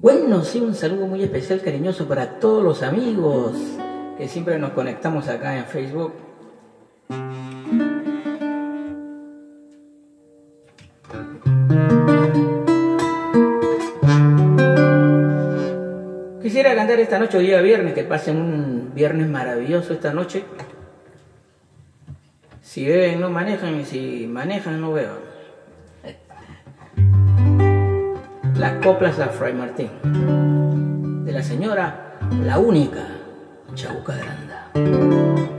Bueno, sí, un saludo muy especial, cariñoso para todos los amigos que siempre nos conectamos acá en Facebook. Quisiera cantar esta noche, día viernes, que pasen un viernes maravilloso esta noche. Si beben no manejan y si manejan no beban. Coplas a Fray Martín. De la señora, la única, Chabuca Granda.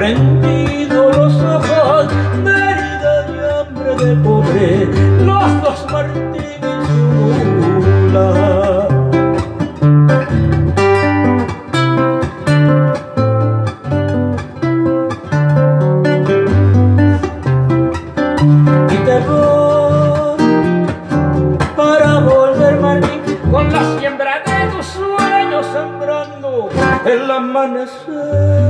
prendido los ojos, de herida y hambre de pobre, los dos Martínez Y te voy para volver, Martín, con la siembra de tus sueños sembrando el amanecer.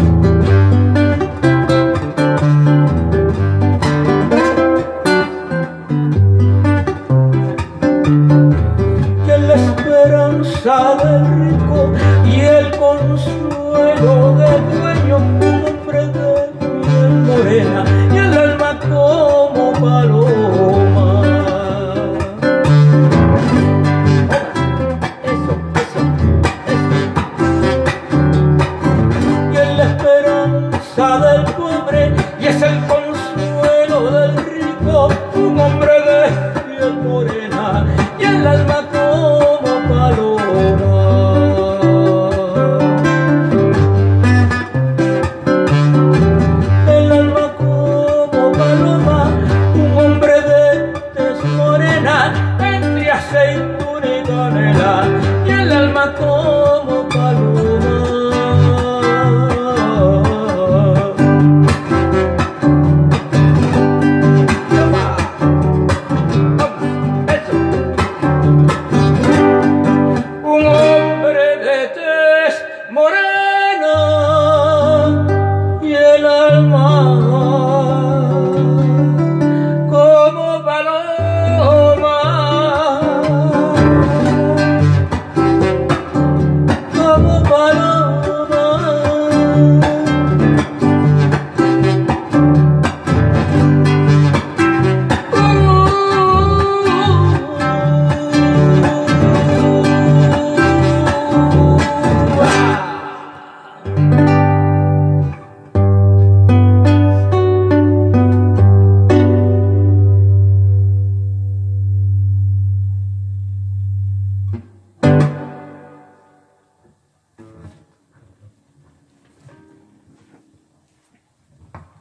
del rico, un hombre de piel morena y el alma como paloma. El alma como paloma, un hombre de tez morena, entre aceituna y canela, y el alma como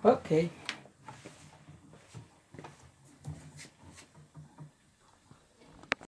Okay.